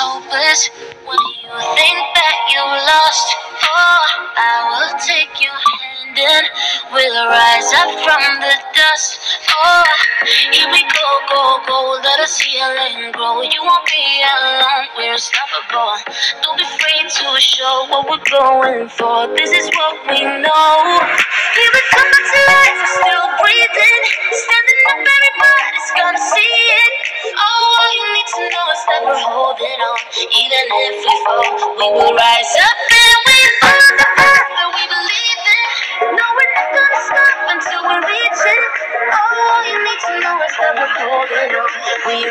chances when you think that you lost. Oh, I will take your hand and we'll rise up from the dust. Oh, here we go, go, go. Let us heal and grow. You won't be alone. We're unstoppable. Don't be afraid to show what we're going for. This is what we know. Holding on. Even if we fall, we will rise up and we path that we believe in. No, we're not gonna stop until we reach it. All you need to know is that we're holding on. We